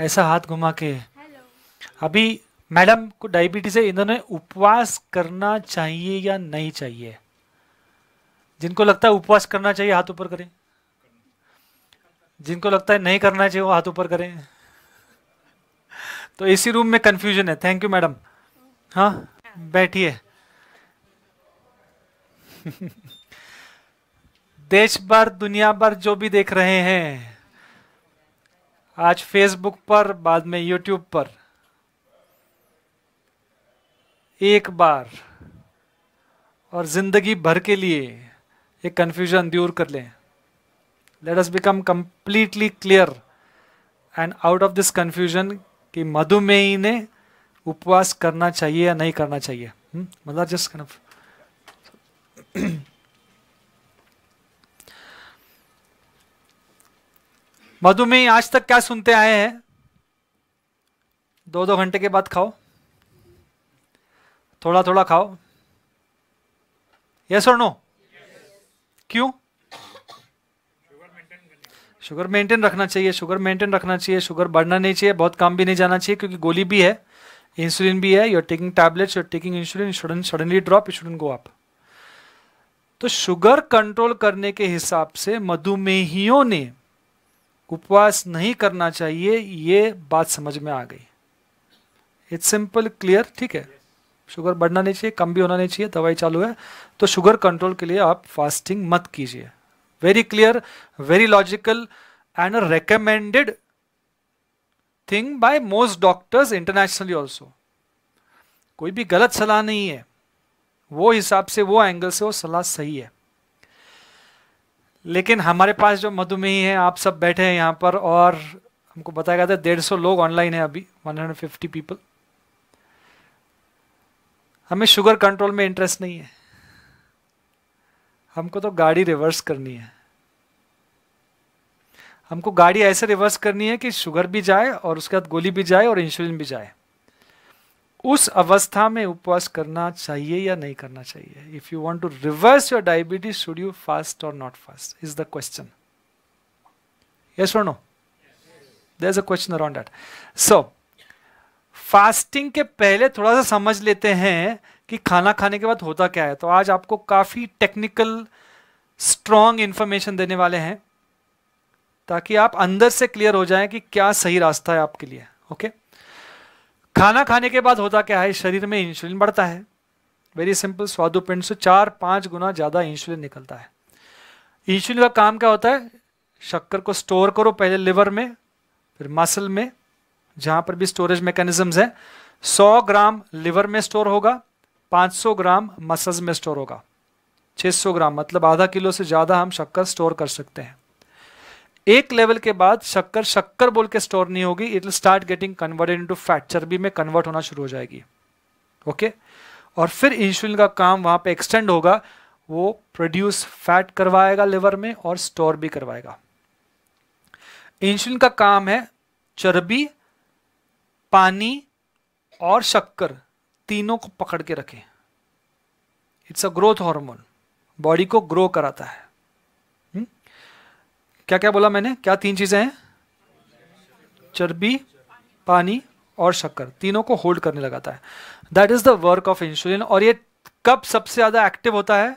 ऐसा हाथ घुमा के। अभी मैडम को डायबिटीज़ है इन्होंने उपवास करना चाहिए या नहीं चाहिए? जिनको लगता है उपवास करना चाहिए हाथ ऊपर करें। जिनको लगता है नहीं करना चाहिए वो हाथ ऊपर करें। तो इसी रूम में कंफ्यूजन है। थैंक यू मैडम हाँ बैठिए। देश भर दुनिया भर जो भी देख रहे हैं आज फेसबुक पर, बाद में यूट्यूब पर एक बार और ज़िंदगी भर के लिए एक कंफ्यूजन दूर कर लें let us become completely clear and out of this confusion कि मधुमेही ने उपवास करना चाहिए या नहीं करना चाहिए hmm? मतलब जस्ट मधुमेही आज तक क्या सुनते आए हैं? दो दो घंटे के बाद खाओ। थोड़ा थोड़ा खाओ। यस और नो क्यों? शुगर मेंटेन रखना चाहिए शुगर मेंटेन रखना चाहिए शुगर बढ़ना नहीं चाहिए, बहुत काम भी नहीं जाना चाहिए, क्योंकि गोली भी है इंसुलिन भी है you're taking tablets you're taking insulin shouldn't suddenly drop you shouldn't go up तो शुगर कंट्रोल करने के हिसाब से मधुमेहियों ने उपवास नहीं करना चाहिए, ये बात समझ में आ गई। इट्स सिंपल क्लियर ठीक है? शुगर बढ़ना नहीं चाहिए, कम भी होना नहीं चाहिए, दवाई चालू है। तो शुगर कंट्रोल के लिए आप फास्टिंग मत कीजिए। Very clear very logical and recommended thing by most doctors internationally also कोई भी गलत सलाह नहीं है। वो हिसाब से, वो एंगल से वो सलाह सही है। लेकिन हमारे पास जो मधुमेही है, आप सब बैठे हैं यहाँ पर और हमको बताया गया था डेढ़ सौ लोग ऑनलाइन है अभी 150 पीपल हमें शुगर कंट्रोल में इंटरेस्ट नहीं है। हमको तो गाड़ी रिवर्स करनी है। हमको गाड़ी ऐसे रिवर्स करनी है कि शुगर भी जाए और उसके बाद गोली भी जाए और इंसुलिन भी जाए। उस अवस्था में उपवास करना चाहिए या नहीं करना चाहिए? If you want to reverse your diabetes should you fast और not fast is the question yes no is a question around that so fasting के पहले थोड़ा सा समझ लेते हैं कि खाना खाने के बाद होता क्या है। तो आज आपको काफ़ी टेक्निकल स्ट्रॉन्ग इंफॉर्मेशन देने वाले हैं, ताकि आप अंदर से क्लियर हो जाएँ कि क्या सही रास्ता है आपके लिए ओके okay? खाना खाने के बाद होता क्या है? शरीर में इंसुलिन बढ़ता है। वेरी सिंपल स्वादुपिंड से चार, पाँच गुना ज़्यादा इंसुलिन निकलता है। इंसुलिन का काम क्या होता है? शक्कर को स्टोर करो पहले लिवर में, फिर मसल में, जहाँ पर भी स्टोरेज मैकेनिज्म्स है। 100 ग्राम लिवर में स्टोर होगा 500 ग्राम मसल्स में स्टोर होगा। 600 ग्राम मतलब आधा किलो से ज़्यादा हम शक्कर स्टोर कर सकते हैं। एक लेवल के बाद शक्कर शक्कर बोल के स्टोर नहीं होगी it will start getting converted into fat चर्बी में कन्वर्ट होना शुरू हो जाएगी। Okay okay? और फिर इंसुलिन का काम वहाँ पे एक्सटेंड होगा, वो प्रोड्यूस फैट करवाएगा लिवर में और स्टोर भी करवाएगा। इंसुलिन का काम है चर्बी, पानी और शक्कर तीनों को पकड़ के रखे। It's a growth hormone body को ग्रो कराता है। क्या क्या बोला मैंने? क्या तीन चीज़ें हैं? चर्बी, पानी और शक्कर। तीनों को होल्ड करने लगाता है। That is the work of insulin और ये कब सबसे ज़्यादा एक्टिव होता है?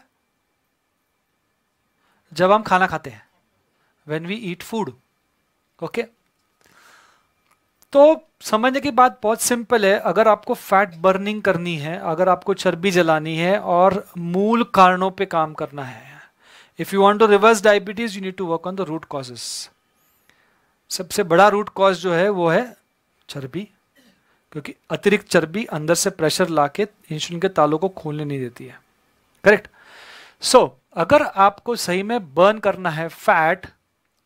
जब हम खाना खाते हैं। When we eat food okay तो समझने की बात बहुत सिंपल है। अगर आपको फैट बर्निंग करनी है, अगर आपको चर्बी जलानी है और मूल कारणों पे काम करना है if you want to reverse diabetes you need to work on the root causes सबसे बड़ा रूट कॉज जो है वो है चर्बी। क्योंकि अतिरिक्त चर्बी अंदर से प्रेशर लाके इंसुलिन के तालों को खोलने नहीं देती है। करेक्ट सो so, अगर आपको सही में बर्न करना है फैट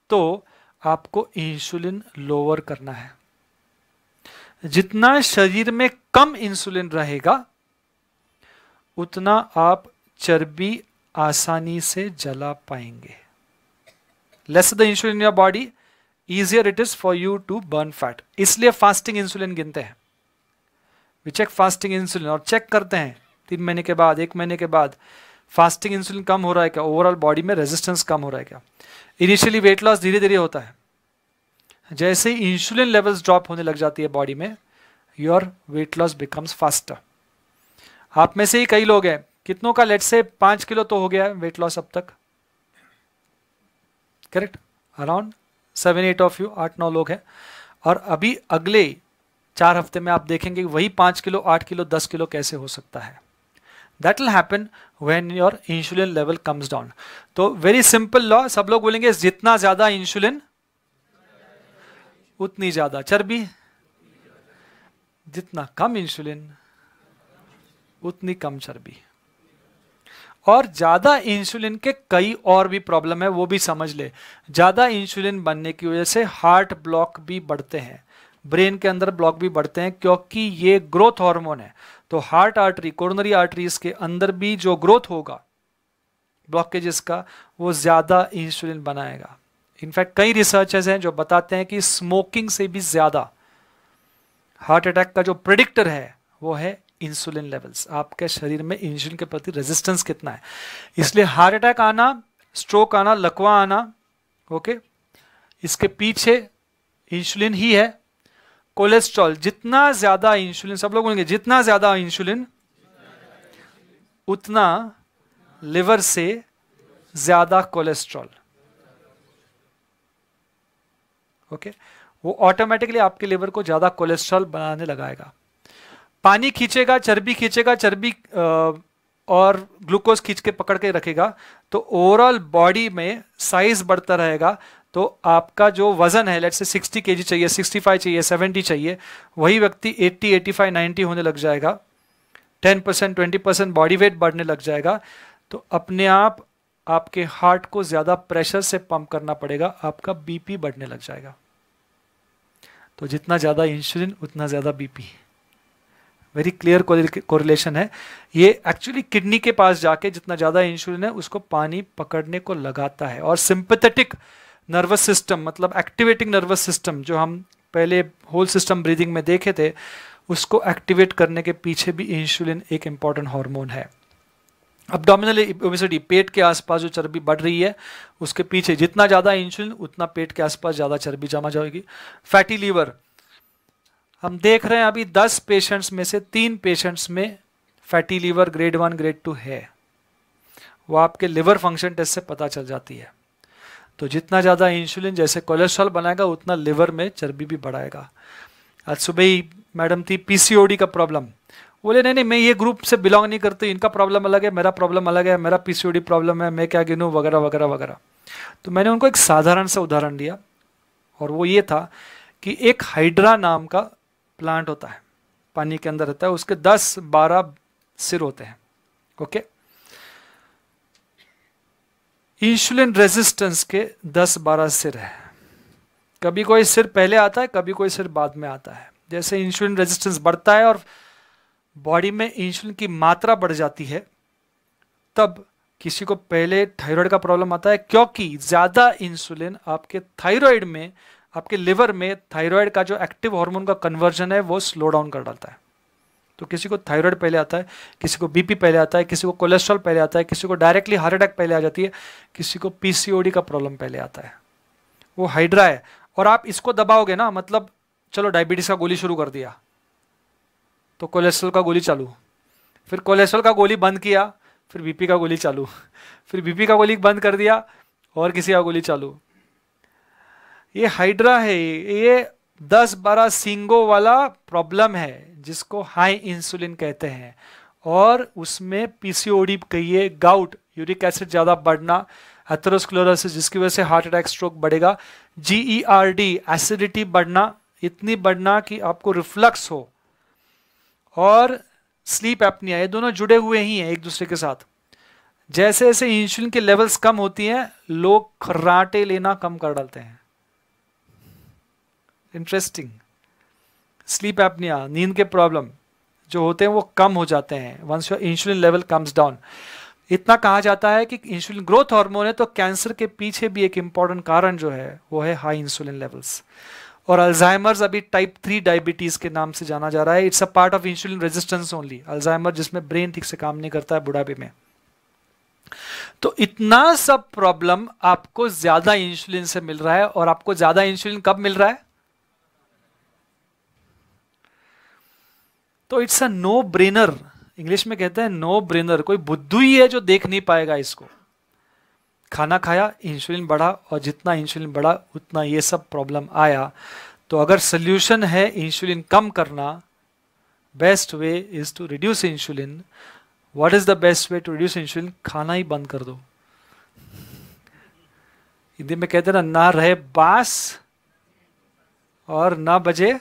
तो आपको इंसुलिन लोअर करना है। जितना शरीर में कम इंसुलिन रहेगा उतना आप चर्बी आसानी से जला पाएँगे। Less the insulin your body easier it is for you to burn fat इसलिए फास्टिंग इंसुलिन गिनते हैं। वी चेक फास्टिंग इंसुलिन और चेक करते हैं। तीन महीने के बाद, एक महीने के बाद फास्टिंग इंसुलिन कम हो रहा है क्या? ओवरऑल बॉडी में रेजिस्टेंस कम हो रहा है क्या? इनिशियली वेट लॉस धीरे धीरे होता है। जैसे ही इंसुलिन लेवल्स ड्रॉप होने लग जाती है बॉडी में your weight loss becomes faster आप में से ही कई लोग हैं कितनों का लेट से पाँच किलो तो हो गया है वेट लॉस अब तक? Correct around seven eight of you आठ, नौ लोग हैं। और अभी अगले चार हफ़्ते में आप देखेंगे वही पाँच किलो, आठ किलो, दस किलो कैसे हो सकता है। That will happen when your insulin level comes down तो वेरी सिंपल लॉ सब लोग बोलेंगे, जितना ज़्यादा इंसुलिन उतनी ज़्यादा। चर्बी? जितना कम इंसुलिन उतनी कम चर्बी। और ज़्यादा इंसुलिन के कई और भी प्रॉब्लम है, वो भी समझ ले। ज़्यादा इंसुलिन बनने की वजह से हार्ट ब्लॉक भी बढ़ते हैं। ब्रेन के अंदर ब्लॉक भी बढ़ते हैं, क्योंकि ये ग्रोथ हार्मोन है। तो हार्ट आर्टरी कोरोनरी आर्टरीज के अंदर भी जो ग्रोथ होगा ब्लॉकेजेस का, वो ज़्यादा इंसुलिन बनाएगा। इनफैक्ट कई रिसर्चर्स हैं जो बताते हैं कि स्मोकिंग से भी ज़्यादा हार्ट अटैक का जो प्रिडिक्टर है, वो है इंसुलिन लेवल्स आपके शरीर में इंसुलिन के प्रति रेजिस्टेंस कितना है? इसलिए हार्ट अटैक आना स्ट्रोक आना, लकवा आना ओके इसके पीछे इंसुलिन ही है। कोलेस्ट्रॉल जितना ज़्यादा इंसुलिन सब लोग बोलेंगे, जितना ज़्यादा इंसुलिन उतना लिवर से ज़्यादा कोलेस्ट्रॉल ओके वो ऑटोमेटिकली आपके लिवर को ज़्यादा कोलेस्ट्रॉल बनाने लगाएगा। पानी खींचेगा, चर्बी खींचेगा, चर्बी और ग्लूकोज खींच के पकड़ के रखेगा तो ओवरऑल बॉडी में साइज़ बढ़ता रहेगा तो आपका जो वज़न है लेट से 60 के चाहिए 65 चाहिए 70 चाहिए, वही व्यक्ति 80 85 90 होने लग जाएगा। 10 percent twenty percent body weight बढ़ने लग जाएगा। तो अपने आप, आपके हार्ट को ज़्यादा प्रेशर से पंप करना पड़ेगा, आपका बीपी बढ़ने लग जाएगा। तो जितना ज़्यादा इंसुलिन उतना ज़्यादा बीपी वेरी क्लियर कोरिलेशन है। ये एक्चुअली किडनी के पास जाके जितना ज़्यादा इंसुलिन है, उसको पानी पकड़ने को लगाता है। और सिंपथेटिक नर्वस सिस्टम मतलब एक्टिवेटिंग नर्वस सिस्टम जो हम पहले होल सिस्टम ब्रीदिंग में देखे थे, उसको एक्टिवेट करने के पीछे भी इंसुलिन एक इंपॉर्टेंट हार्मोन है। अबडोमिनल ओबेसिटी पेट के आसपास जो चर्बी बढ़ रही है, उसके पीछे जितना ज़्यादा इंसुलिन उतना पेट के आसपास ज़्यादा चर्बी जमा जाएगी। फैटी लीवर हम देख रहे हैं अभी दस पेशेंट्स में से तीन पेशेंट्स में fatty liver grade one grade two है। वो आपके लिवर फ़ंक्शन टेस्ट से पता चल जाती है। तो जितना ज़्यादा इंसुलिन जैसे कोलेस्ट्रॉल बनाएगा, उतना लिवर में चर्बी भी बढ़ाएगा। आज सुबह ही मैडम थी पीसीओडी का प्रॉब्लम बोले, नहीं नहीं, मैं ये ग्रुप से बिलोंग नहीं करती, इनका प्रॉब्लम अलग है, मेरा प्रॉब्लम अलग है, मेरा पीसीओडी प्रॉब्लम है, मैं क्या गिनूँ, वगैरह वगैरह वगैरह। तो मैंने उनको एक साधारण सा उदाहरण दिया, और वो ये था कि एक हाइड्रा नाम का प्लांट होता है, पानी के अंदर रहता है, उसके दस बारह सिर होते हैं, ओके? इंसुलिन रेजिस्टेंस के दस बारह सिर है। कभी कोई सिर पहले आता है, कभी कोई सिर बाद में आता है। जैसे इंसुलिन रेजिस्टेंस बढ़ता है और बॉडी में इंसुलिन की मात्रा बढ़ जाती है, तब किसी को पहले थायराइड का प्रॉब्लम आता है, क्योंकि ज़्यादा इंसुलिन आपके थायराइड में आपके लिवर में थायराइड का जो एक्टिव हार्मोन का कन्वर्जन है, वो स्लो डाउन कर डालता है। तो किसी को थायराइड पहले आता है, किसी को बीपी पहले आता है, किसी को कोलेस्ट्रॉल पहले आता है, किसी को डायरेक्टली हार्ट अटैक पहले आ जाती है, किसी को पीसीओडी का प्रॉब्लम पहले आता है। वो हाइड्रा है। और आप इसको दबाओगे ना मतलब चलो डायबिटीज़ का गोली शुरू कर दिया तो कोलेस्ट्रॉल का गोली चालू। फिर कोलेस्ट्रॉल का गोली बंद किया, फिर बीपी का गोली चालू। फिर बीपी का गोली बंद कर दिया, और किसी का गोली चालू। ये हाइड्रा है, ये दस बारह सिंगो वाला प्रॉब्लम है, जिसको हाई इंसुलिन कहते हैं। और उसमें पीसीओडी कहिए गाउट यूरिक एसिड ज़्यादा बढ़ना एथरोस्क्लोरोसिस जिसकी वजह से हार्ट अटैक स्ट्रोक बढ़ेगा जीईआरडी एसिडिटी बढ़ना, इतनी बढ़ना कि आपको रिफ्लक्स हो। और स्लीप एपनिया ये दोनों जुड़े हुए ही हैं एक दूसरे के साथ। जैसे जैसे इंसुलिन के लेवल्स कम होती हैं, लोग खर्राटे लेना कम कर डालते हैं। इंटरेस्टिंग स्लीप एपनिया नींद के प्रॉब्लम जो होते हैं वो कम हो जाते हैं once your insulin level comes down इतना कहा जाता है कि इंसुलिन ग्रोथ हार्मोन है तो कैंसर के पीछे भी एक इंपॉर्टेंट कारण जो है, वो है हाई इंसुलिन लेवल्स और अल्जाइमर्स अभी टाइप थ्री डायबिटीज़ के नाम से जाना जा रहा है. It's a part of insulin resistance only Alzheimer जिसमें ब्रेन ठीक से काम नहीं करता है बुढ़ापे में. तो इतना सब प्रॉब्लम आपको ज़्यादा इंसुलिन से मिल रहा है और आपको ज़्यादा इंसुलिन कब मिल रहा है? तो it's a no brainer English में कहते हैं नो ब्रेनर कोई बुद्धू ही है जो देख नहीं पाएगा इसको। खाना खाया इंसुलिन बढ़ा और जितना इंसुलिन बढ़ा, उतना ये सब प्रॉब्लम आया। तो अगर सोल्यूशन है इंसुलिन कम करना best way is to reduce insulin what is the best way to reduce insulin खाना ही बंद कर दो। हिंदी में कहते ना ना रहे बास और ना बजे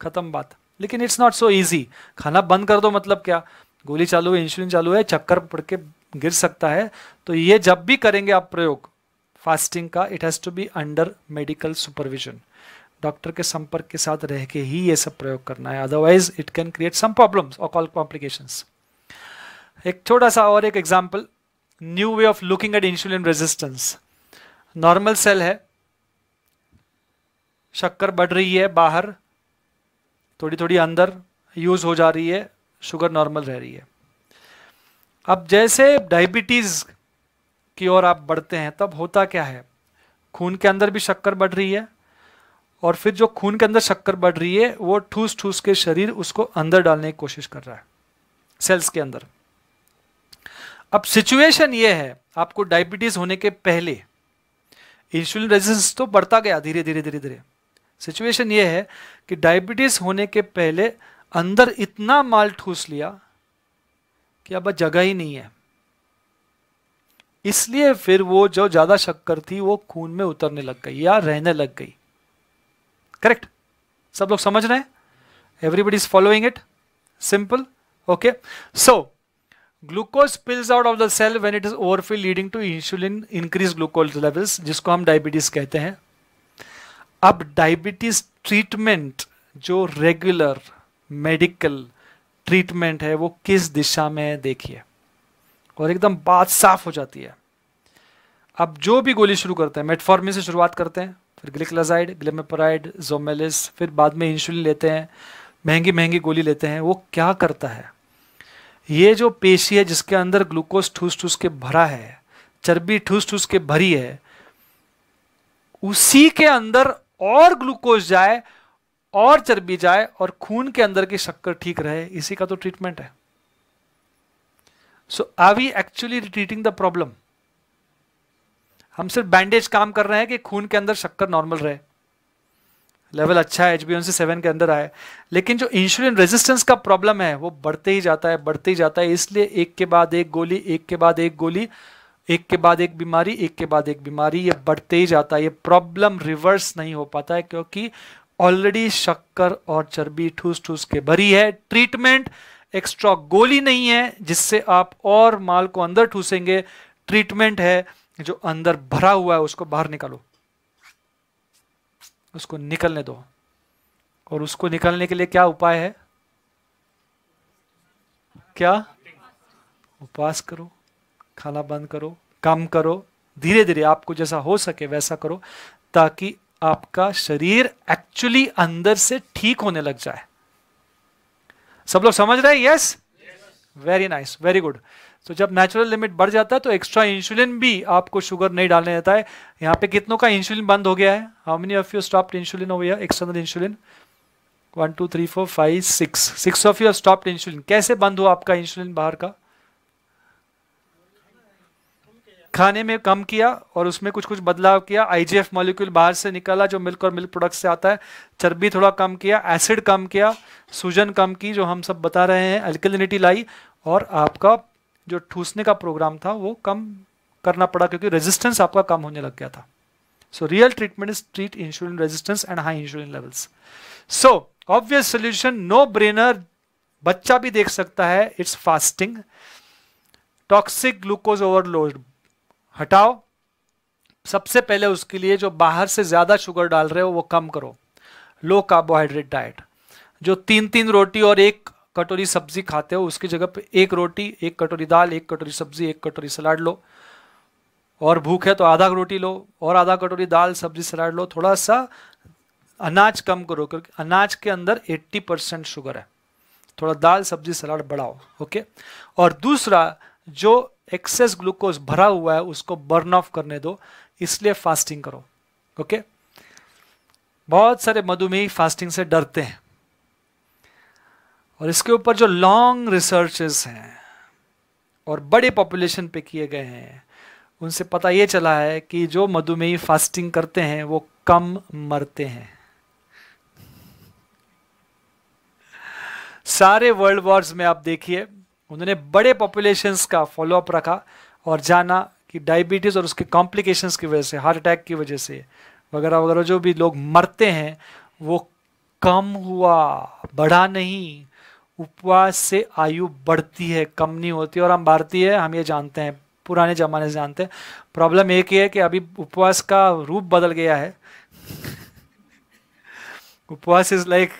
खत्म बात। लेकिन इट्स नॉट सो इजी खाना बंद कर दो मतलब क्या? गोली चालू है इंसुलिन चालू है, चक्कर पड़ के गिर सकता है। तो ये जब भी करेंगे आप प्रयोग फास्टिंग का it has to be under medical supervision doctor के संपर्क के साथ रह के ही ये सब प्रयोग करना है। Otherwise it can create some problems और कॉल एक छोटा सा और एक example new way of looking at insulin resistance normal cell है, शक्कर बढ़ रही है बाहर थोड़ी थोड़ी अंदर यूज़ हो जा रही है, शुगर नॉर्मल रह रही है। अब जैसे डायबिटीज़ की ओर आप बढ़ते हैं, तब होता क्या है? खून के अंदर भी शक्कर बढ़ रही है और फिर जो खून के अंदर शक्कर बढ़ रही है, वो ठूस ठूस के शरीर उसको अंदर डालने की कोशिश कर रहा है, सेल्स के अंदर। अब सिचुएशन ये है, आपको डायबिटीज़ होने के पहले, इंसुलिन रेजिस्टेंस तो बढ़ता गया धीरे धीरे धीरे धीरे सिचुएशन ये है कि डायबिटीज़ होने के पहले अंदर इतना माल ठूस लिया कि अब जगह ही नहीं है। इसलिए फिर वो जो ज़्यादा शक्कर थी, वो खून में उतरने लग गई या रहने लग गई। करेक्ट सब लोग समझ रहे हैं? Everybody is following it simple okay so glucose spills out of the cell when it is overfill leading to insulin increase glucose levels जिसको हम डायबिटीज़ कहते हैं। अब डायबिटीज़ ट्रीटमेंट जो रेगुलर मेडिकल ट्रीटमेंट है, वो किस दिशा में है, देखिए। और एकदम बात साफ़ हो जाती है। अब जो भी गोली शुरू करते हैं मेटफॉर्मिन से शुरुआत करते हैं, फिर ग्लिकलाजाइड ग्लेमेपोराइड जोमेलिस फिर बाद में इंसुलिन लेते हैं, महँगी महँगी गोली लेते हैं, वो क्या करता है? ये जो पेशी है, जिसके अंदर ग्लूकोज ठूस ठूस के भरा है, चर्बी ठूस ठूस के भरी है, उसी के अंदर और ग्लूकोज जाए, और चर्बी जाए, और खून के अंदर की शक्कर ठीक रहे, इसी का तो ट्रीटमेंट है। So are we actually treating the problem हम सिर्फ़ बैंडेज काम कर रहे हैं कि खून के अंदर शक्कर नॉर्मल रहे। लेवल अच्छा है एच सेवन के अंदर आए लेकिन जो इंसुलिन रेजिस्टेंस का प्रॉब्लम है, वो बढ़ते ही जाता है, बढ़ते ही जाता है। इसलिए एक के बाद एक गोली, एक के बाद एक गोली एक के बाद एक बीमारी, एक के बाद एक बीमारी, ये बढ़ते ही जाता है। ये प्रॉब्लम रिवर्स नहीं हो पाता है क्योंकि ऑलरेडी शक्कर और चर्बी ठूस ठूस के भरी है। ट्रीटमेंट एक्स्ट्रा गोली नहीं है जिससे आप और माल को अंदर ठूसेंगे। ट्रीटमेंट है जो अंदर भरा हुआ है, उसको बाहर निकालो। उसको निकलने दो। और उसको निकलने के लिए क्या उपाय है? क्या? उपवास करो। खाना बंद करो, कम करो धीरे धीरे आपको जैसा हो सके वैसा करो, ताकि आपका शरीर एक्चुअली अंदर से ठीक होने लग जाए। सब लोग समझ रहे हैं? Yes very nice very good तो जब नेचुरल लिमिट बढ़ जाता है तो एक्स्ट्रा इंसुलिन भी आपको शुगर नहीं डालने देता है। यहाँ पे कितनों का इंसुलिन बंद हो गया है? How many of you stopped insulin हो गया external insulin one two three four five six six of you stopped insulin कैसे बंद हो आपका इंसुलिन बाहर का? खाने में कम किया और उसमें कुछ कुछ बदलाव किया। आईजीएफ मॉलिक्यूल बाहर से निकाला, जो मिल्क और मिल्क प्रोडक्ट से आता है। चर्बी थोड़ा कम किया एसिड कम किया, सूजन कम की, जो हम सब बता रहे हैं अल्कलिनिटी लाई और आपका जो ठूसने का प्रोग्राम था, वो कम करना पड़ा, क्योंकि रेजिस्टेंस आपका कम होने लग गया था। So real treatment is treat insulin resistance and high insulin levels so obvious solution no brainer बच्चा भी देख सकता है it's fasting toxic glucose overload हटाओ। सबसे पहले उसके लिए जो बाहर से ज़्यादा शुगर डाल रहे हो, वो कम करो। लो कार्बोहाइड्रेट डाइट जो तीन तीन रोटी और एक कटोरी सब्ज़ी खाते हो, उसकी जगह पे एक रोटी, एक कटोरी दाल, एक कटोरी सब्ज़ी, एक कटोरी सलाद लो। और भूख है तो आधा रोटी लो, और आधा कटोरी दाल, सब्ज़ी सलाद लो। थोड़ा सा अनाज कम करो, क्योंकि अनाज के अंदर 80 परसेंट शुगर है। थोड़ा दाल, सब्ज़ी सलाद बढ़ाओ, ओके? और दूसरा, जो एक्सेस ग्लूकोज भरा हुआ है, उसको बर्न ऑफ़ करने दो, इसलिए फास्टिंग करो ओके बहुत सारे मधुमेही फास्टिंग से डरते हैं। और इसके ऊपर जो लॉन्ग रिसर्चेस हैं, और बड़े पॉपुलेशन पे किए गए हैं, उनसे पता ये चला है कि जो मधुमेही फास्टिंग करते हैं, वो कम मरते हैं। सारे वर्ल्ड वॉर्स में आप देखिए उन्होंने बड़े पॉपुलेशंस का फॉलोअप रखा और जाना कि डायबिटीज़ और उसके कॉम्प्लिकेशंस की वजह से हार्ट अटैक की वजह से, वगैरह वगैरह, जो भी लोग मरते हैं, वो कम हुआ, बढ़ा नहीं। उपवास से आयु बढ़ती है, कम नहीं होती और हम भारतीय हम ये जानते हैं, पुराने जमाने से जानते हैं। प्रॉब्लम एक ही है कि अभी उपवास का रूप बदल गया है। उपवास इज़ लाइक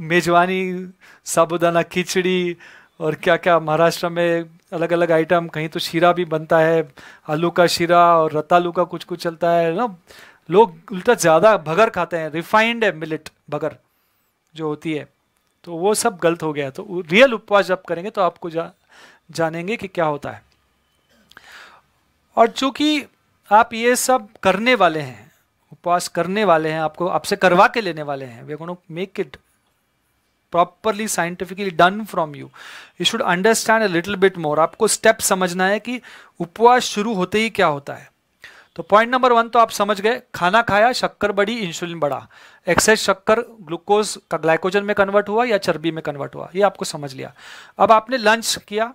मेजवानी, साबुदाना, खिचड़ी और क्या क्या महाराष्ट्र में अलग अलग आइटम कहीं तो शीरा भी बनता है आलू का शीरा और रतालू का कुछ कुछ चलता है ना लोग उल्टा ज़्यादा भगर खाते हैं रिफाइंड है मिलेट भगर जो होती है। तो वो सब गलत हो गया। तो रियल उपवास जब करेंगे तो आपको जा, जानेंगे कि क्या होता है। और चूँकि आप ये सब करने वाले हैं उपवास करने वाले हैं आपको आपसे करवा के लेने वाले हैं we make it properly scientifically done from you you should understand a little bit more आपको स्टेप समझना है कि उपवास शुरू होते ही क्या होता है। तो पॉइंट नंबर वन तो आप समझ गए, खाना खाया, शक्कर बढ़ी इंसुलिन बढ़ा एक्सेस शक्कर ग्लूकोज का ग्लाइकोजन में कन्वर्ट हुआ या चर्बी में कन्वर्ट हुआ, ये आपको समझ लिया। अब आपने लंच किया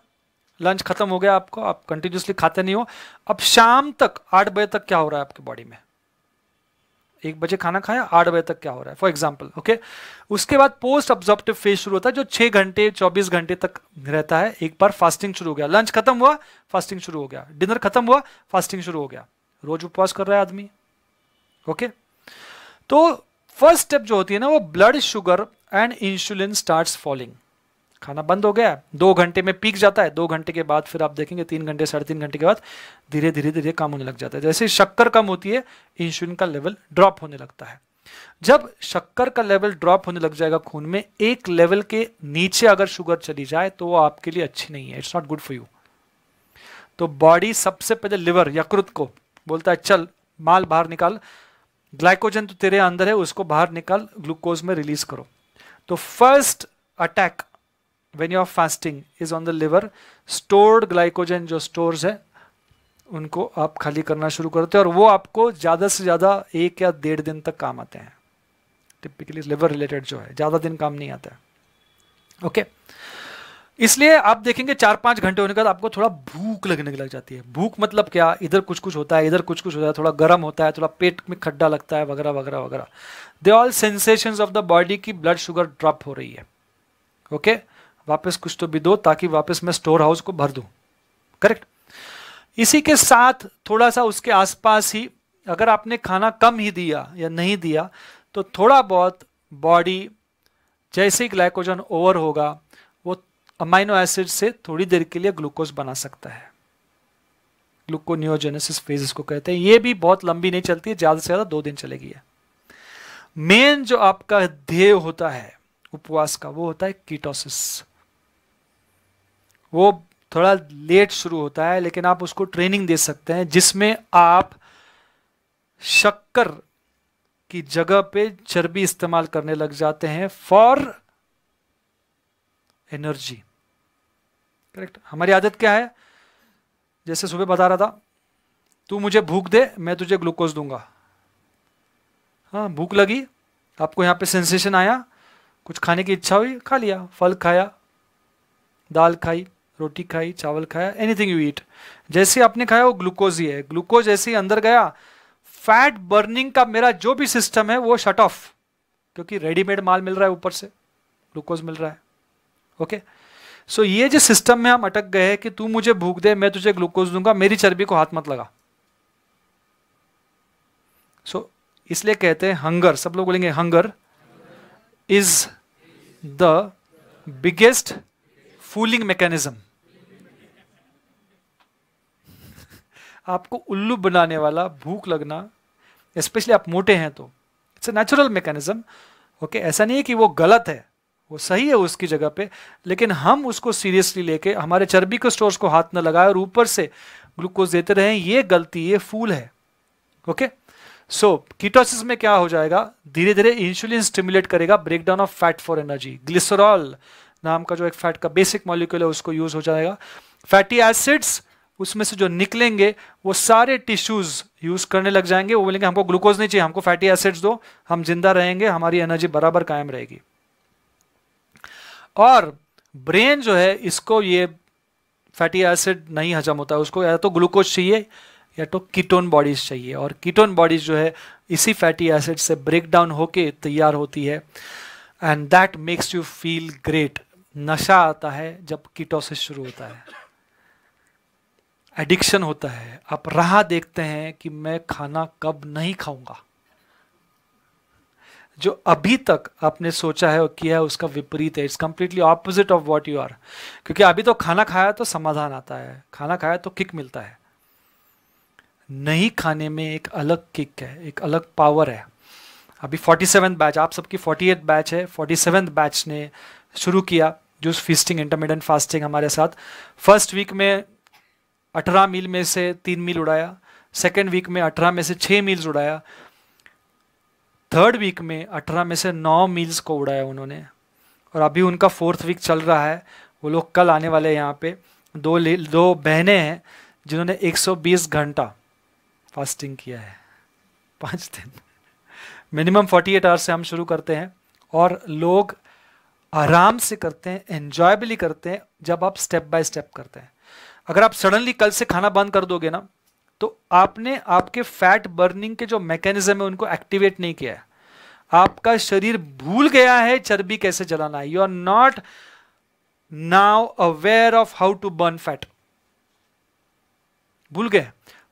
लंच खत्म हो गया आपको, आप कंटिन्यूसली खाते नहीं हो। अब शाम तक, आठ बजे तक क्या हो रहा है आपकी बॉडी में? एक बजे खाना खाया आठ बजे तक क्या हो रहा है? फॉर एग्ज़ाम्पल ओके उसके बाद पोस्ट ऑब्जॉर्प्टिव फ़ेज़ शुरू होता है, जो छह घंटे, चौबीस घंटे तक रहता है। एक बार फास्टिंग शुरू हो गया। लंच खत्म हुआ फास्टिंग शुरू हो गया। डिनर खत्म हुआ फास्टिंग शुरू हो गया। रोज उपवास कर रहा है आदमी। ओके तो फ़र्स्ट स्टेप जो होती है ना, वो blood sugar and insulin start falling खाना बंद हो गया, दो घंटे में पीक जाता है, दो घंटे के बाद फिर आप देखेंगे तीन घंटे, साढ़े तीन घंटे के बाद धीरे धीरे धीरे कम होने लग जाता है। जैसे शक्कर कम होती है इंसुलिन का लेवल ड्रॉप होने लगता है। जब शक्कर का लेवल ड्रॉप होने लग जाएगा खून में, एक लेवल के नीचे अगर शुगर चली जाए तो वो आपके लिए अच्छी नहीं है it's not good for you तो बॉडी सबसे पहले लिवर यकृत को बोलता है, चल, माल बाहर निकाल ग्लाइकोजन तो तेरे अंदर है, उसको बाहर निकाल ग्लूकोज में रिलीज़ करो। तो first attack when you are fasting is on the liver, stored glycogen जो stores है, उनको आप खाली करना शुरू करते हैं और वो आपको ज़्यादा से ज़्यादा एक या डेढ़ दिन तक काम आते हैं। टिपिकली लिवर रिलेटेड जो है, ज़्यादा दिन काम नहीं आता है। Okay okay. इसलिए आप देखेंगे चार पाँच घंटे होने के बाद आपको थोड़ा भूख लगने लग जाती है। भूख मतलब क्या? इधर कुछ कुछ होता है, इधर कुछ कुछ होता है, थोड़ा गर्म होता है, थोड़ा पेट में खड्डा लगता है, वगैरह वगैरह वगैरह। They all sensation of the body की ब्लड शुगर ड्रॉप हो रही है। Okay okay? वापस कुछ तो भी दो ताकि वापस मैं स्टोर हाउस को भर दूँ। करेक्ट इसी के साथ थोड़ा सा उसके आसपास ही अगर आपने खाना कम ही दिया या नहीं दिया तो थोड़ा बहुत बॉडी जैसे ही ग्लाइकोजन ओवर होगा, वो अमाइनो एसिड से थोड़ी देर के लिए ग्लूकोज बना सकता है। ग्लूकोनियोजेनेसिस फ़ेज़ इसको कहते हैं। ये भी बहुत लंबी नहीं चलती है, ज़्यादा से ज़्यादा दो दिन चलेगी मेन जो आपका ध्येय होता है, उपवास का, वो होता है कीटोसिस वो थोड़ा लेट शुरू होता है, लेकिन आप उसको ट्रेनिंग दे सकते हैं, जिसमें आप शक्कर की जगह पे चर्बी इस्तेमाल करने लग जाते हैं फॉर एनर्जी करेक्ट हमारी आदत क्या है? जैसे सुबह बता रहा था, तू मुझे भूख दे, मैं तुझे ग्लूकोज दूँगा. हाँ भूख लगी, आपको यहाँ पे सेंसेशन आया, कुछ खाने की इच्छा हुई, खा लिया, फल खाया, दाल खाई। रोटी खाई चावल खाया एनीथिंग यू ईट जैसे आपने खाया वो ग्लूकोज ही है। ग्लूकोज ऐसे ही अंदर गया फैट बर्निंग का मेरा जो भी सिस्टम है वो शट ऑफ़ क्योंकि रेडीमेड माल मिल रहा है ऊपर से। ग्लूकोज मिल रहा है। ओके सो ये जो सिस्टम में हम अटक गए कि तू मुझे भूख दे मैं तुझे ग्लूकोज दूँगा मेरी चर्बी को हाथ मत लगा। सो so, इसलिए कहते हैं हंगर सब लोग बोलेंगे hunger is the biggest fooling mechanism आपको उल्लू बनाने वाला भूख लगना स्पेशली आप मोटे हैं तो it's a natural mechanism okay ऐसा नहीं है कि वो गलत है, वो सही है उसकी जगह पे, लेकिन हम उसको सीरियसली लेके, हमारे चर्बी के स्टोर्स को हाथ न लगाए और ऊपर से ग्लूकोज देते रहे, ये गलती, ये फूल है ओके सो कीटोसिस में क्या हो जाएगा? धीरे धीरे इंसुलिन स्टिमुलेट करेगा breakdown of fat for energy glycerol नाम का जो एक फैट का बेसिक मॉलिक्यूल है, उसको यूज़ हो जाएगा। फैटी एसिड्स उसमें से जो निकलेंगे, वो सारे टिश्यूज यूज़ करने लग जाएँगे। वो बोलेंगे, हमको ग्लूकोज नहीं चाहिए, हमको फैटी एसिड्स दो, हम ज़िंदा रहेंगे, हमारी एनर्जी बराबर कायम रहेगी। और ब्रेन जो है, इसको ये फैटी एसिड नहीं हजम होता, उसको या तो ग्लूकोज चाहिए, या तो कीटोन बॉडीज चाहिए। और कीटोन बॉडीज जो है, इसी फैटी एसिड से ब्रेक डाउन होके तैयार होती है। And that makes you feel great नशा आता है जब कीटोसिस शुरू होता है। एडिक्शन होता है। आप राह देखते हैं कि मैं खाना कब नहीं खाऊँगा। जो अभी तक आपने सोचा है और किया है, उसका विपरीत है। It's completely opposite of what you are क्योंकि अभी तो खाना खाया तो समाधान आता है। खाना खाया तो किक मिलता है। नहीं खाने में एक अलग किक है, एक अलग पावर है। अभी फोर्टी सेवन बैच आप सबकी फोर्टी एट बैच है। फोर्टी सेवन बैच ने शुरू किया। जूस फीस्टिंग इंटरमीडियंट फास्टिंग हमारे साथ। फ़र्स्ट वीक में अठारह मील में से तीन मील उड़ाया सेकेंड वीक में अठारह में से छः मील्स उड़ाया थर्ड वीक में अठारह में से नौ मील्स को उड़ाया उन्होंने। और अभी उनका फोर्थ वीक चल रहा है, वो लोग कल आने वाले हैं यहाँ पे। दो दो बहनें हैं जिन्होंने 120 घंटा फास्टिंग किया है, पाँच दिन। मिनिमम 48 एट आवर्स से हम शुरू करते हैं और लोग आराम से करते हैं एंजॉयबली करते हैं जब आप स्टेप बाय स्टेप करते हैं। अगर आप सडनली कल से खाना बंद कर दोगे ना तो आपने आपके फैट बर्निंग के जो मैकेनिज्म है उनको एक्टिवेट नहीं किया है। आपका शरीर भूल गया है चर्बी कैसे जलाना है। You are not now aware of how to burn fat भूल गए।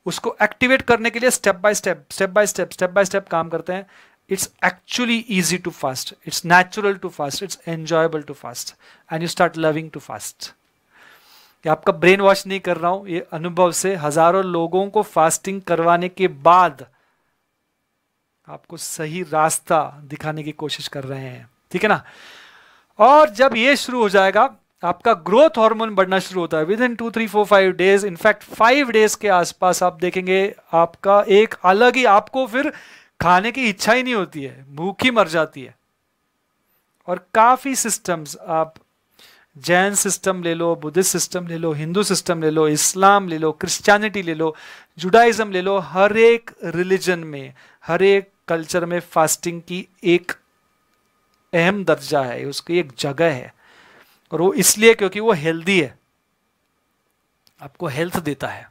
उसको एक्टिवेट करने के लिए step by step step by step step by step काम करते हैं। It's actually easy to fast it's natural to fast it's enjoyable to fast and you start loving to fast ये आपका ब्रेन वॉश नहीं कर रहा हूँ, ये अनुभव से हज़ारों लोगों को फास्टिंग करवाने के बाद आपको सही रास्ता दिखाने की कोशिश कर रहे हैं। ठीक है ना? और जब ये शुरू हो जाएगा, आपका ग्रोथ हार्मोन बढ़ना शुरू होता है। Within two three four five days in fact five days के आसपास आप देखेंगे, आपका एक अलग ही आपको फिर खाने की इच्छा ही नहीं होती है। भूखी मर जाती है। और काफ़ी सिस्टम्स आप जैन सिस्टम ले लो, बुद्धिस्ट सिस्टम ले लो, हिंदू सिस्टम ले लो, इस्लाम ले लो, क्रिश्चियनिटी ले लो, जुडाइज्म ले लो, हर एक रिलीजन में, हर एक कल्चर में फास्टिंग की एक अहम दर्जा है, उसकी एक जगह है। और वो इसलिए क्योंकि वो हेल्दी है, आपको हेल्थ देता है।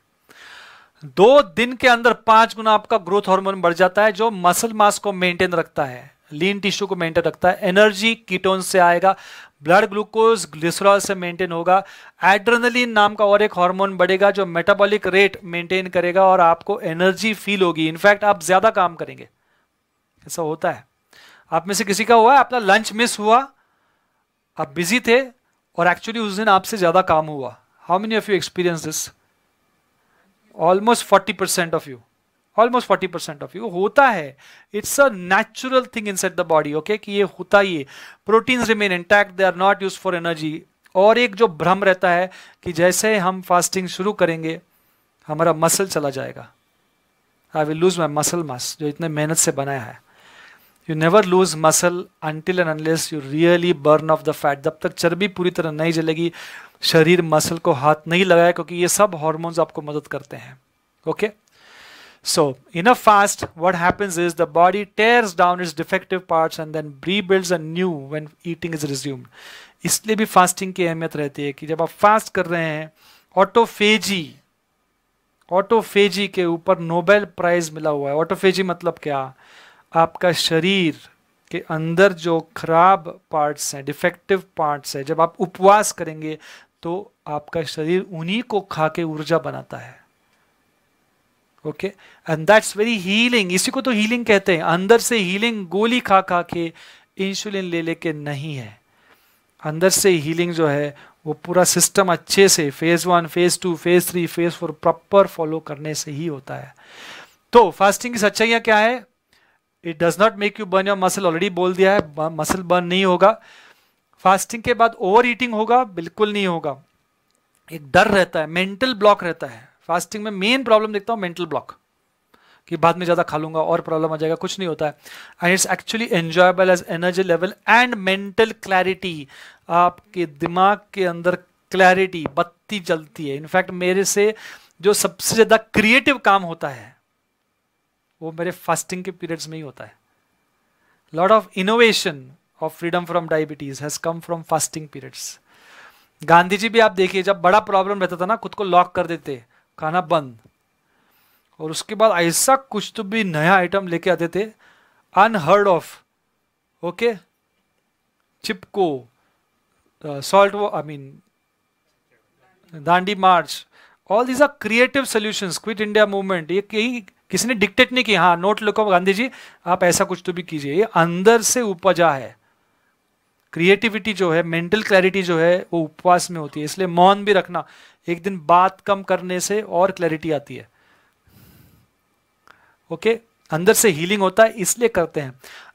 दो दिन के अंदर पाँच गुना आपका ग्रोथ हार्मोन बढ़ जाता है, जो मसल मास को मेंटेन रखता है, लीन टिश्यू को मेंटेन रखता है, एनर्जी कीटोन से आएगा ब्लड ग्लूकोज ग्लिसरॉल से मेंटेन होगा। एड्रेनलिन नाम का और एक हार्मोन बढ़ेगा जो मेटाबॉलिक रेट मेंटेन करेगा और आपको एनर्जी फील होगी। इनफैक्ट आप ज़्यादा काम करेंगे। ऐसा होता है। आप में से किसी का हुआ अपना लंच मिस हुआ, आप बिज़ी थे और एक्चुअली उस दिन आपसे ज़्यादा काम हुआ। How many of you experience this almost forty percent of you almost forty percent of you होता है। It's a natural thing in set the body okay कि ये होता ही है। Protein remain intact they are not use for energy और एक जो भ्रम रहता है कि जैसे हम फास्टिंग शुरू करेंगे, हमारा मसल चला जाएगा। I will lose my muscle mass जो इतने मेहनत से बनाया है। You never lose muscle until and unless you really burn off the fat जब तक चर्बी पूरी तरह नहीं जलेगी, शरीर मसल को हाथ नहीं लगाए, क्योंकि ये सब हॉर्मोन्स आपको मदद करते हैं। Okay okay? So, in a fast, what happens is the body tears down its defective parts and then rebuilds anew when eating is resumed. इसलिए भी फास्टिंग की अहमियत रहती है कि जब आप फास्ट कर रहे हैं ऑटोफेजी ऑटोफेजी के ऊपर नोबेल प्राइज मिला हुआ है। ऑटोफेजी मतलब क्या? आपका शरीर के अंदर जो खराब पार्ट्स हैं डिफेक्टिव पार्ट्स हैं जब आप उपवास करेंगे तो आपका शरीर उन्हीं को खा के ऊर्जा बनाता है। Okay and that's very healing इसी को तो हीलिंग कहते हैं। अंदर से हीलिंग गोली खा खा के इंसुलिन ले लेके नहीं है। अंदर से हीलिंग जो है, वो पूरा सिस्टम अच्छे से phase one phase two phase three phase four proper follow करने से ही होता है। तो फास्टिंग की सच्चाइयाँ क्या है? It does not make you burn your muscle already बोल दिया है मसल बर्न नहीं होगा। फास्टिंग के बाद ओवर ईटिंग होगा, बिल्कुल नहीं होगा। एक डर रहता है मेंटल ब्लॉक रहता है। फास्टिंग में मेन प्रॉब्लम देखता हूँ मेंटल ब्लॉक कि बाद में ज़्यादा खा लूँगा, और प्रॉब्लम आ जाएगा, कुछ नहीं होता है। And it's actually enjoyable as energy level and mental clarity आपके दिमाग के अंदर क्लैरिटी बत्ती जलती है। इनफैक्ट मेरे से जो सबसे ज़्यादा क्रिएटिव काम होता है, वो मेरे फास्टिंग के पीरियड्स में ही होता है। Lot of innovation of freedom from diabetes has come from fasting periods Gandhi ji भी आप देखिए, जब बड़ा प्रॉब्लम रहता था ना, खुद को लॉक कर देते खाना बंद। और उसके बाद ऐसा कुछ तो भी नया आइटम लेके आते थे unheard of okay Chipko salt वो I mean Dandi march all these are creative solutions quit India movement ये कहीं किसी ने डिक्टेट नहीं किया। हाँ नोट लिखो गांधी जी, आप ऐसा कुछ तो भी कीजिए। ये अंदर से उपजा है। क्रिएटिविटी जो है मेंटल क्लैरिटी जो है, वो उपवास में होती है। इसलिए मौन भी रखना, एक दिन बात कम करने से और क्लैरिटी आती है। Okay okay? अंदर से हीलिंग होता है, इसलिए करते हैं।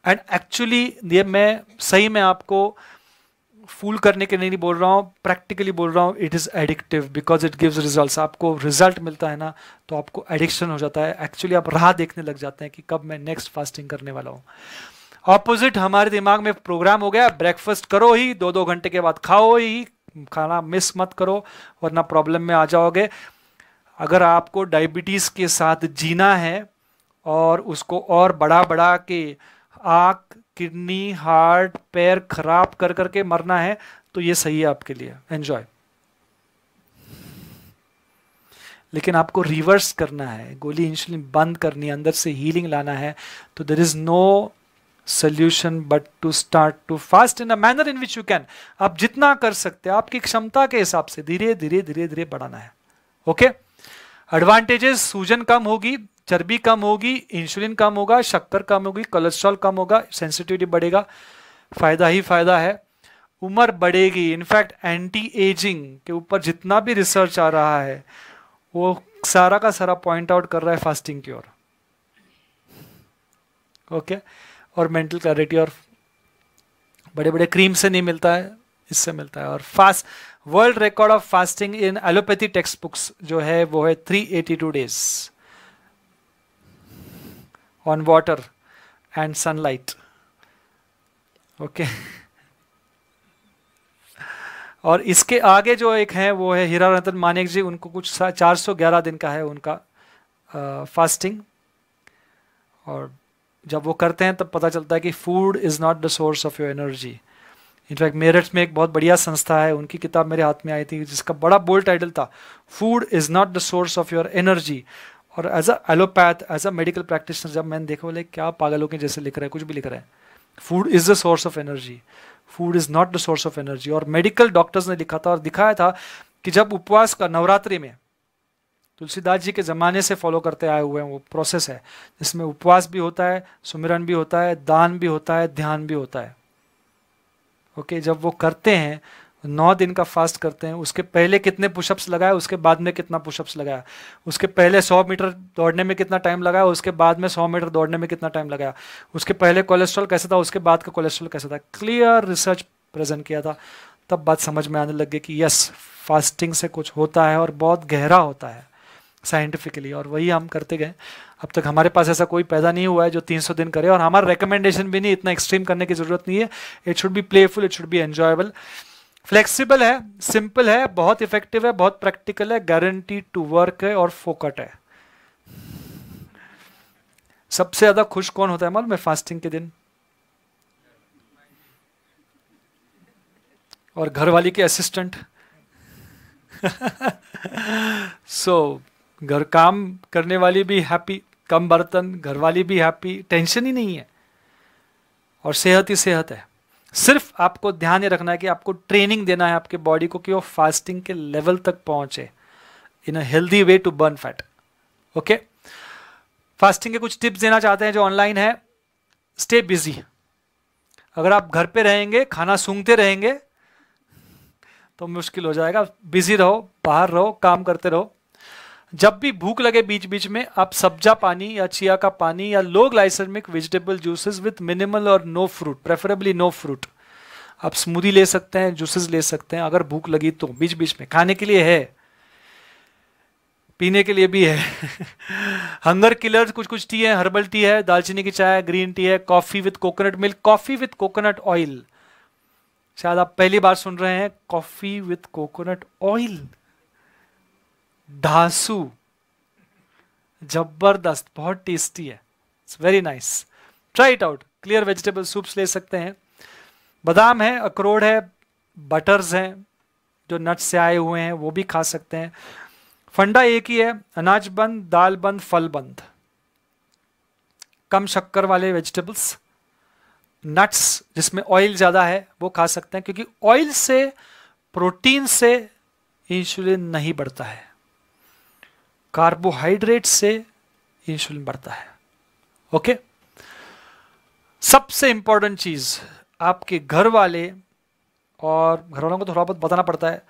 एंड एक्चुअली ये मैं, सही में आपको फूल करने के लिए नहीं बोल रहा हूँ प्रैक्टिकली बोल रहा हूँ it is addictive because it gives result आपको रिज़ल्ट मिलता है ना तो आपको एडिक्शन हो जाता है। एक्चुअली आप राह देखने लग जाते हैं कि कब मैं नेक्स्ट फास्टिंग करने वाला हूँ। ऑपोजिट हमारे दिमाग में प्रोग्राम हो गया ब्रेकफास्ट करो ही दो दो घंटे के बाद खाओ ही, खाना मिस मत करो, वरना प्रॉब्लम में आ जाओगे। अगर आपको डायबिटीज़ के साथ जीना है और उसको और बढ़ा बढ़ा के आँख, किडनी हार्ट पैर खराब कर करके मरना है तो ये सही है आपके लिए। एंजॉय लेकिन आपको रिवर्स करना है, गोली इंसुलिन बंद करनी है, अंदर से हीलिंग लाना है तो there is no solution but to start to fast in a manner in which you can आप जितना कर सकते हैं, आपकी क्षमता के हिसाब से धीरे धीरे धीरे धीरे बढ़ाना है। ओके एडवांटेजेस सूजन कम होगी, चर्बी कम होगी इंसुलिन कम होगा, शक्कर कम होगी कोलेस्ट्रॉल कम होगा सेंसिटिविटी बढ़ेगा। फ़ायदा ही फ़ायदा है। उम्र बढ़ेगी। इनफैक्ट एंटी एजिंग के ऊपर जितना भी रिसर्च आ रहा है, वो सारा का सारा पॉइंट आउट कर रहा है फास्टिंग की ओर। ओके और मेंटल क्लैरिटी और बड़े बड़े क्रीम से नहीं मिलता है, इससे मिलता है। और fast world record of fasting in allopathy text books जो है, वो है 382 days on water and sunlight okay और इसके आगे जो एक है, वो है हीरा रतन मानिक जी, उनको कुछ 411 दिन का है उनका फास्टिंग और जब वो करते हैं, तब पता चलता है कि food is not the source of your energy in fact Meerut में एक बहुत बढ़िया संस्था है, उनकी किताब मेरे हाथ में आई थी, जिसका बड़ा बोल्ड टाइटल था food is not the source of your energy और as a allopath as a medical practitioner जब मैंने देखा, बोले, क्या पागलों के जैसे लिख रहा है, कुछ भी लिख रहा है। Food is the source of energy food is not the source of energy और मेडिकल डॉक्टर्स ने लिखा था और दिखाया था कि जब उपवास का नवरात्रि में तुलसीदास जी के ज़माने से फॉलो करते आए हुए हैं, वो प्रोसेस है। जिसमें उपवास भी होता है, सुमिरन भी होता है, दान भी होता है, ध्यान भी होता है। ओके जब वो करते हैं, नौ दिन का फास्ट करते हैं, उसके पहले कितने पुशअप्स लगाया उसके बाद में कितना पुशअप्स लगाया? उसके पहले सौ मीटर दौड़ने में कितना टाइम लगाया, उसके बाद में सौ मीटर दौड़ने में कितना टाइम लगाया? उसके पहले कोलेस्ट्रॉल कैसा था, उसके बाद का कोलेस्ट्रॉल कैसा था? क्लियर रिसर्च प्रेजेंट किया था। तब बात समझ में आने लग गई कि यस फास्टिंग से कुछ होता है और बहुत गहरा होता है। साइंटिफिकली और वही हम करते गए। अब तक हमारे पास ऐसा कोई पैदा नहीं हुआ है जो 300 दिन करे और हमारा रिकमेंडेशन भी नहीं इतना एक्सट्रीम करने की ज़रूरत नहीं है। It should be playful it should be enjoyable flexible है सिंपल है बहुत इफ़ेक्टिव है बहुत प्रैक्टिकल है गारंटी टू वर्क है और फोकट है। सबसे ज़्यादा खुश कौन होता है मालूम मैं फास्टिंग के दिन। और घर वाली के असिस्टेंट सो so, घर काम करने वाली भी हैप्पी कम बर्तन, घर वाली भी हैप्पी टेंशन ही नहीं है। और सेहत ही सेहत है। सिर्फ़ आपको ध्यान ये रखना है कि आपको ट्रेनिंग देना है आपके बॉडी को कि वो फास्टिंग के लेवल तक पहुँचे। In a healthy way to burn fat okay fasting के कुछ टिप्स देना चाहते हैं जो ऑनलाइन है। स्टे बिज़ी अगर आप घर पे रहेंगे, खाना सूंघते रहेंगे तो मुश्किल हो जाएगा। बिज़ी रहो, बाहर रहो, काम करते रहो। जब भी भूख लगे बीच बीच में, आप सब्जा पानी या चिया का पानी या low glycemic vegetable juices with minimal और no fruit preferably no fruit आप स्मूदी ले सकते हैं जूसेस ले सकते हैं, अगर भूख लगी तो बीच बीच में। खाने के लिए है, पीने के लिए भी है। हंगर किलर कुछ कुछ टी है हर्बल टी है, दालचीनी की चाय ग्रीन टी है coffee with coconut milk coffee with coconut oil शायद आप पहली बार सुन रहे हैं कॉफ़ी विथ कोकोनट ऑयल ढासू ज़बरदस्त, बहुत टेस्टी है। It's very nice try it out clear vegetable soups ले सकते हैं। बादाम है, अखरोट है बटर्स हैं, जो नट से आए हुए हैं, वो भी खा सकते हैं। फंडा एक ही है, अनाज बंद, दाल बंद, फल बंद। कम शक्कर वाले वेजिटेबल्स नट्स जिसमें ऑयल ज़्यादा है, वो खा सकते हैं, क्योंकि ऑयल से प्रोटीन से इंसुलिन नहीं बढ़ता है। कार्बोहाइड्रेट से इंसुलिन बढ़ता है। ओके? सबसे इंपॉर्टेंट चीज़ आपके घर वाले और घर वालों को थोड़ा बहुत बताना पड़ता है,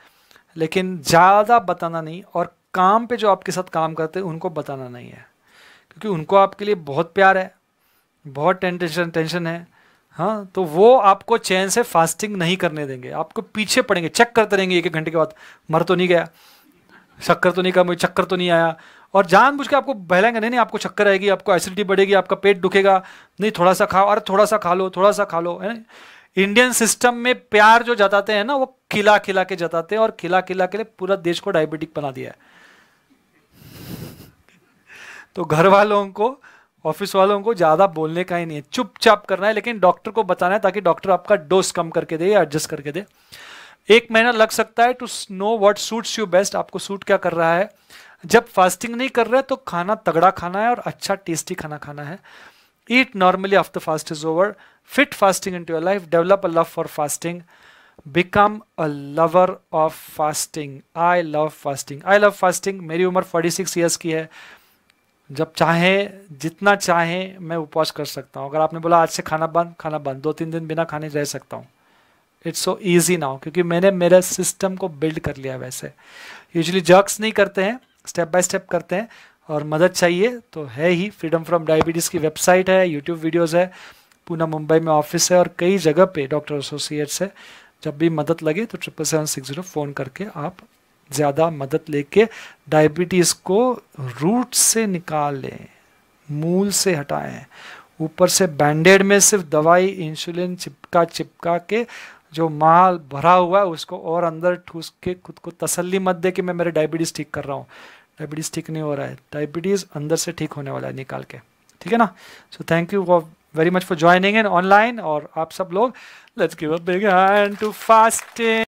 लेकिन ज़्यादा बताना नहीं और काम पे जो आपके साथ काम करते हैं, उनको बताना नहीं है। क्योंकि उनको आपके लिए बहुत प्यार है, बहुत टेंशन टेंशन है। हाँ तो वो आपको चैन से फास्टिंग नहीं करने देंगे। आपको पीछे पड़ेंगे चेक करते रहेंगे एक एक घंटे के बाद, मर तो नहीं गया। शक्कर तो नहीं कहा मुझे, चक्कर तो नहीं आया। और जानबूझ के आपको बहलाएँगे, नहीं नहीं, आपको चक्कर आएगी, आपको एसिडिटी बढ़ेगी, आपका पेट दुखेगा। नहीं थोड़ा सा खाओ, अरे थोड़ा सा खा लो थोड़ा सा खा लो, है इंडियन सिस्टम में प्यार जो जताते हैं ना, वो खिला खिला के जताते हैं और खिला खिला के लिए पूरा देश को डायबिटिक बना दिया है। तो घर वालों को ऑफ़िस वालों को ज़्यादा बोलने का ही नहीं है। चुपचाप करना है, लेकिन डॉक्टर को बताना है ताकि डॉक्टर आपका डोज कम करके दे या एडजस्ट करके दे। एक महीना लग सकता है to know what suits you best आपको सूट क्या कर रहा है। जब फास्टिंग नहीं कर रहे तो खाना तगड़ा खाना है और अच्छा टेस्टी खाना खाना है। Eat normally after fast is over fit fasting into your life develop a love for fasting become a lover of fasting I love fasting I love fasting मेरी उम्र 46 ईयर्स की है। जब चाहे, जितना चाहे, मैं उपवास कर सकता हूँ। अगर आपने बोला, आज से खाना बंद खाना बंद। दो तीन दिन बिना खाने रह सकता हूँ। इट्स सो ईजी नाउ क्योंकि मैंने मेरे सिस्टम को बिल्ड कर लिया वैसे। यूजली जर्क्स नहीं करते हैं स्टेप बाय स्टेप करते हैं, और मदद चाहिए तो है ही। फ्रीडम फ्रॉम डायबिटीज़ की वेबसाइट है यूट्यूब वीडियोज़ है पूना मुंबई में ऑफ़िस है, और कई जगह पे डॉक्टर एसोसिएट्स है। जब भी मदद लगे तो triple seven six zero phone करके आप ज़्यादा मदद लेके डायबिटीज़ को रूट से निकाल लें मूल से हटाएँ। ऊपर से बैंडेड में सिर्फ़ दवाई इंसुलिन चिपका चिपका के जो माल भरा हुआ है, उसको और अंदर ठूस के खुद को तसल्ली मत दे कि मैं मेरे डायबिटीज़ ठीक कर रहा हूँ। डायबिटीज़ ठीक नहीं हो रहा है। डायबिटीज़ अंदर से ठीक होने वाला है निकाल के। ठीक है ना? So thank you very much for joining in online और आप सब लोग let's give a big hand to fasting